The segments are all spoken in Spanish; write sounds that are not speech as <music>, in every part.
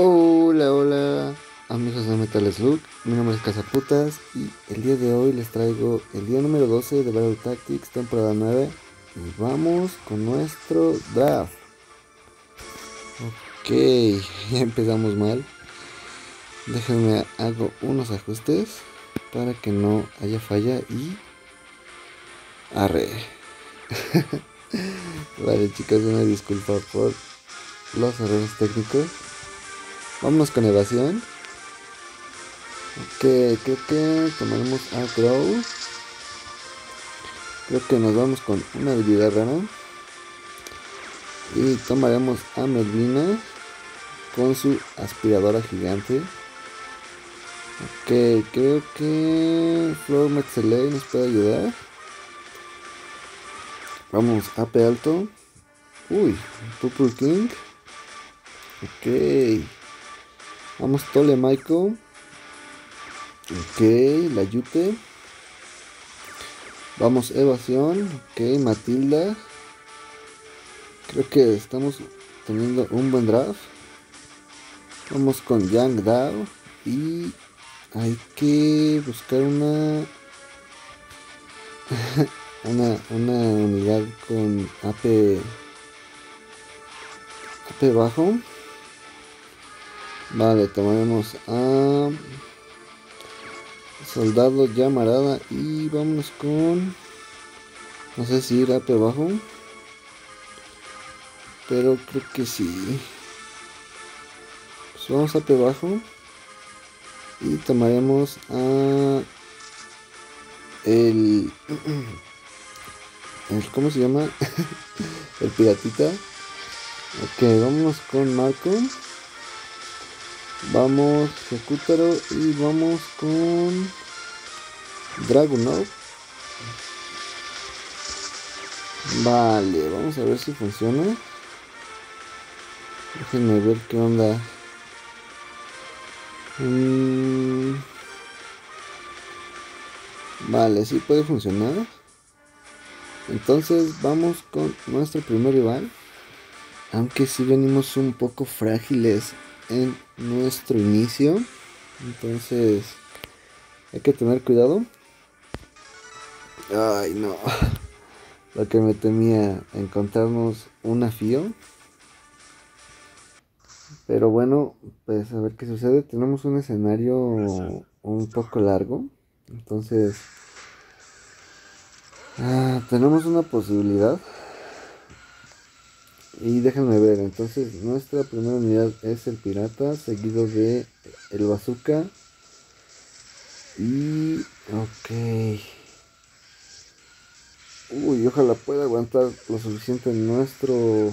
Hola, hola, amigos de Metal Slug. Mi nombre es Cazaputas y el día de hoy les traigo el día número 12 de Battle Tactics, temporada 9. Y vamos con nuestro draft. Ok, <laughs> ya empezamos mal. Déjenme hago unos ajustes para que no haya falla y arre. <laughs> vale, chicos, una disculpa por los errores técnicos. Vamos con evasión. Ok, creo que tomaremos a Grow. Creo que nos vamos con una habilidad rara. Y tomaremos a Melvina con su aspiradora gigante. Ok, creo que Flor Metzeley nos puede ayudar. Vamos, AP alto. Uy, Purple King. Ok. Vamos Tolemaico. Ok, la Yute. Vamos evasión. Ok, Matilda. Creo que estamos teniendo un buen draft. Vamos con Yang Dao. Y hay que buscar una... <laughs> una, una unidad con AP... AP bajo. Vale, tomaremos a Soldado Llamarada y vamos con no sé si ir AP abajo pero creo que sí. Pues vamos AP abajo y tomaremos a el, <clears throat> el ¿cómo se llama? <laughs> el piratita. Ok vamos con Marco Vamos Yakutaro y vamos con Dragunov. Vale, vamos a ver si funciona. Déjenme ver qué onda. Mm. Vale, sí puede funcionar. Entonces vamos con nuestro primer rival. Aunque si venimos un poco frágiles en nuestro inicio. Entonces hay que tener cuidado. Ay, no. <laughs> Lo que me temía, encontrarnos un afío. Pero bueno, pues a ver qué sucede. Tenemos un escenario un poco largo. Entonces, ah, tenemos una posibilidad. Y déjenme ver, entonces nuestra primera unidad es el pirata, seguido de el bazooka. Y... ok. Uy, ojalá pueda aguantar lo suficiente nuestro...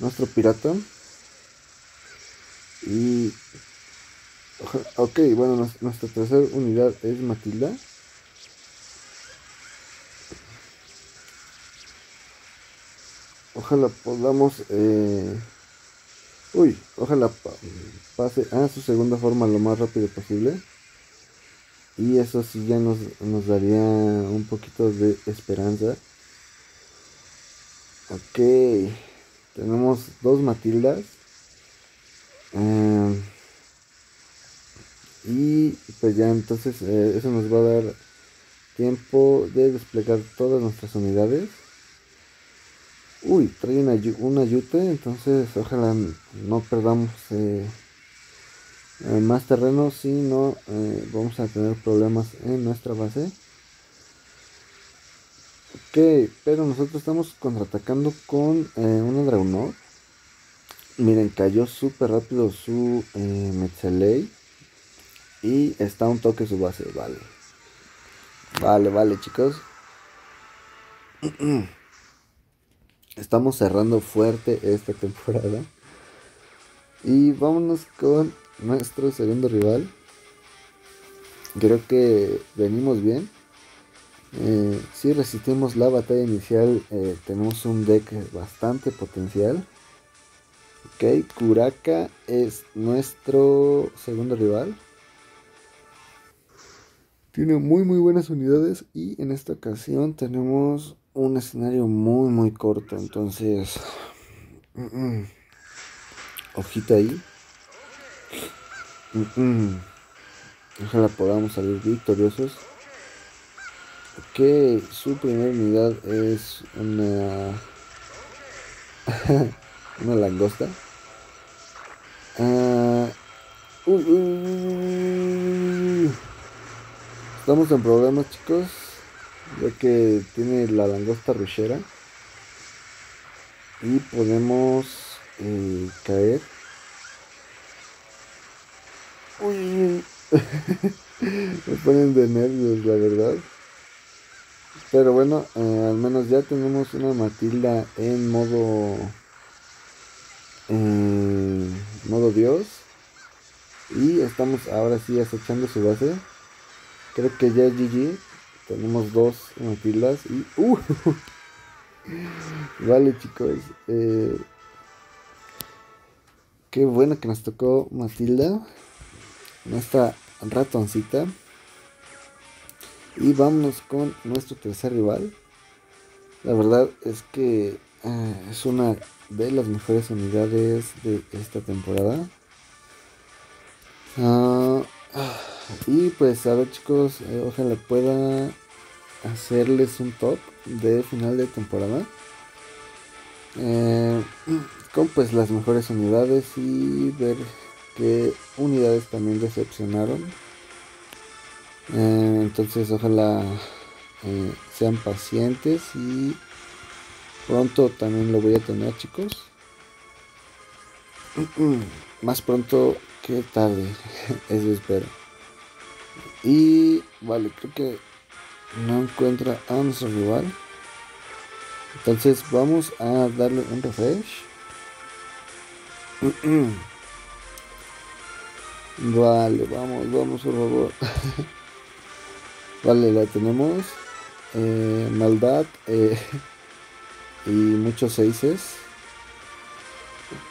Nuestro pirata. Y... Ok, bueno, nuestra tercera unidad es Matilda. Ojalá podamos eh, uy ojalá pase a su segunda forma lo más rápido posible. Y eso sí ya nos, daría un poquito de esperanza. Ok tenemos dos matildas. Em, y pues ya entonces eh, eso nos va a dar tiempo de desplegar todas nuestras unidades Uy, trae una, una yute, entonces ojalá no perdamos eh, eh, más terreno, si no eh, vamos a tener problemas en nuestra base. Ok, pero nosotros estamos contraatacando con una Dragunov. Miren, cayó súper rápido su Metzeley. Y está un toque su base, vale. Vale, vale, chicos. <clears throat> Estamos cerrando fuerte esta temporada. Y vámonos con nuestro segundo rival. Creo que venimos bien. Eh, si resistimos la batalla inicial, eh, tenemos un deck bastante potencial. Ok, Kuraka es nuestro segundo rival. Tiene muy muy buenas unidades y en esta ocasión tenemos un escenario muy muy corto, entonces ojita ahí. Ojalá podamos salir victoriosos. Que su primera unidad es una <laughs> una langosta. Uh, Estamos en problemas, chicos. Ya que tiene la langosta rushera. Y podemos eh, caer. Uy. <laughs> Me ponen de nervios, la verdad. Pero bueno, eh, al menos ya tenemos una Matilda en modo... Eh, modo Dios. Y estamos ahora sí acechando su base. Creo que ya es GG. Tenemos dos Matildas y... Uh, <laughs> vale chicos. Eh, qué bueno que nos tocó Matilda. Nuestra ratoncita. Y vámonos con nuestro tercer rival. La verdad es que eh, es una de las mejores unidades de esta temporada. Ah, y pues a ver chicos, eh, ojalá pueda hacerles un top de final de temporada. Eh, con pues las mejores unidades y ver qué unidades también decepcionaron. Eh, entonces ojalá sean pacientes y pronto también lo voy a tener chicos. <clears throat> Más pronto que tarde, <laughs> eso espero. Y vale, creo que no encuentra a nuestro rival. Entonces vamos a darle un refresh. <clears throat> Vale, vamos, vamos por favor. <laughs> Vale, la tenemos. Eh, maldad eh, <laughs> y muchos seises.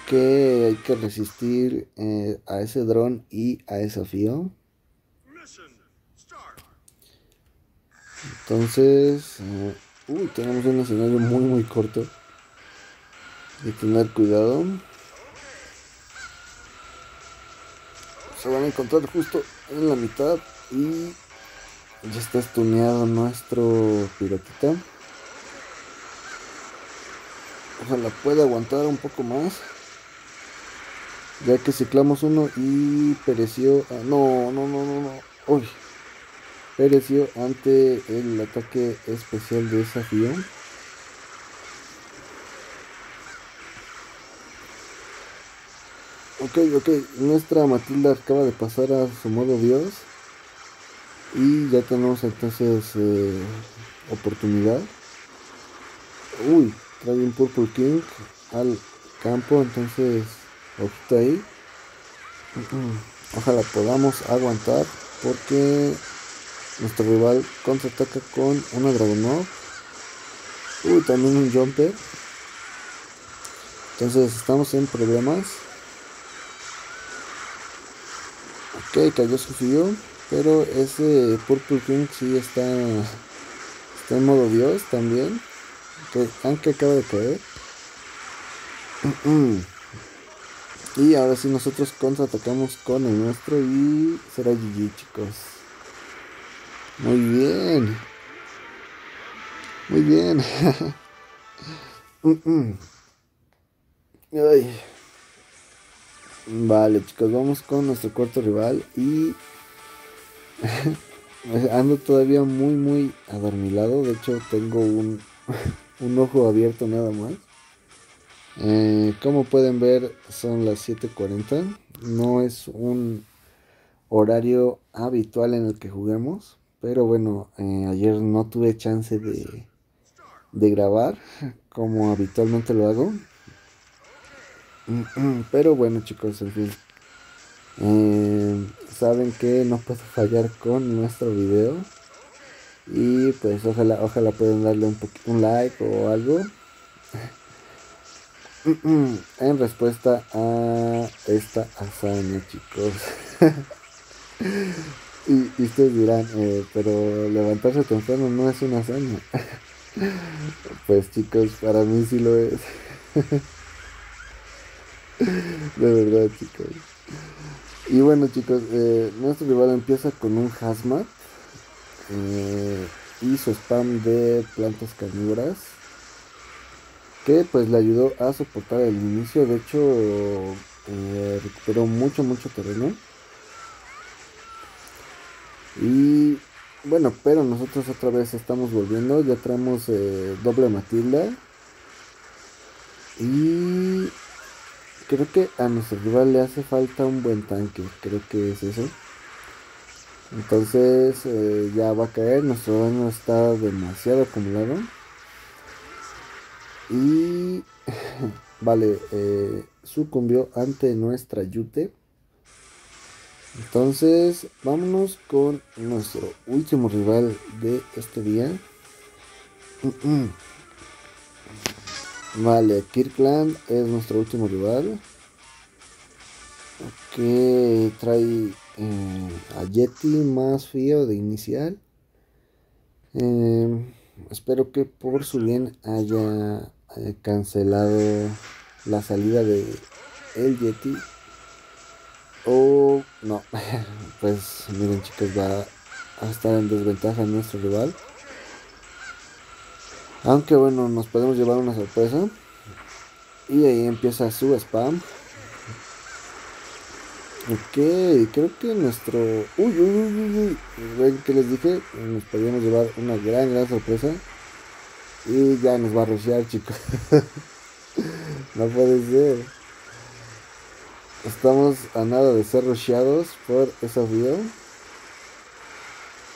Que hay que resistir eh, a ese dron y a ese fío. Entonces, uy, tenemos un escenario muy muy corto. Hay que tener cuidado. Se van a encontrar justo en la mitad y ya está estuneado nuestro pirotita. Ojalá pueda aguantar un poco más. Ya que ciclamos uno y pereció. Ah, no, no, no, no, no. Uy. Pereció ante el ataque especial de desafío. Ok, ok. Nuestra Matilda acaba de pasar a su modo Dios. Y ya tenemos entonces eh, oportunidad. Uy, trae un Purple King al campo, entonces ojito ahí. Ojalá podamos aguantar porque nuestro rival contraataca con una Dragonov. Uy, también un Jumper. Entonces estamos en problemas. Ok, cayó su fío. Pero ese Purple King sí está, está en modo Dios también. Que, aunque acaba de caer. Y ahora sí nosotros contraatacamos con el nuestro y será GG chicos. Muy bien. Muy bien. <laughs> Vale chicos, vamos con nuestro cuarto rival y <laughs> Ando todavía muy, muy adormilado. De hecho, tengo un, <laughs> un ojo abierto nada más. Eh, como pueden ver, son las 7:40. No es un horario habitual en el que juguemos. Pero bueno, eh, ayer no tuve chance de, de grabar como habitualmente lo hago. <clears throat> Pero bueno, chicos, en fin. Eh, saben que no puedo fallar con nuestro video. Y pues ojalá, ojalá puedan darle un, un like o algo. <clears throat> en respuesta a esta hazaña, chicos. <laughs> y, ustedes dirán, eh, pero levantarse temprano no es una hazaña. <laughs> pues chicos, para mí sí lo es. <laughs> De verdad, chicos. Y bueno chicos, eh, nuestro rival empieza con un hazmat eh, y spam de plantas carnívoras que pues le ayudó a soportar el inicio, de hecho eh, recuperó mucho mucho terreno. Y bueno, pero nosotros otra vez estamos volviendo, ya traemos doble Matilda. Y creo que a nuestro rival le hace falta un buen tanque, creo que es eso. Entonces eh, ya va a caer, nuestro daño está demasiado acumulado. Y <laughs> vale, eh, sucumbió ante nuestra Yute. Entonces, vámonos con nuestro último rival de este día. <clears throat> Vale, Kirkland es nuestro último rival. Que trae eh, a Yeti más fío de inicial. Eh, espero que por su bien haya, cancelado la salida de el Yeti. O no, <laughs> pues miren chicos, va a estar en desventaja nuestro rival. Aunque bueno, nos podemos llevar una sorpresa. Y ahí empieza su spam. Ok, creo que nuestro... Uy, uy, uy, uy. ¿Ven que les dije? Nos podríamos llevar una gran, gran sorpresa. Y ya nos va a rushear, chicos. <laughs> no puede ser. Estamos a nada de ser rusheados por esa video.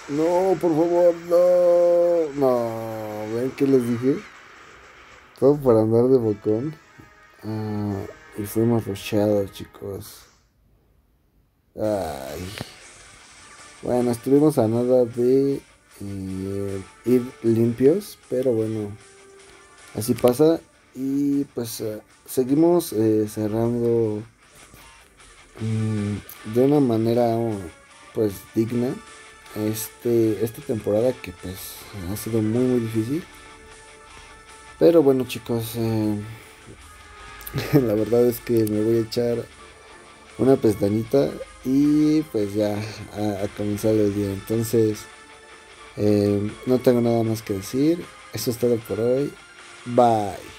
No, por favor, no. No, ven que les dije. Todo para andar de bocón. Ah, y fuimos rocheados, chicos. Ay. Bueno, estuvimos a nada de eh, ir limpios, pero bueno, así pasa. Y pues eh, seguimos eh, cerrando mm, de una manera pues digna este, esta temporada que pues ha sido muy muy difícil. Pero bueno chicos, <laughs> la verdad es que me voy a echar una pestañita y pues ya a, comenzar el día. Entonces, eh, no tengo nada más que decir. Eso es todo por hoy. Bye.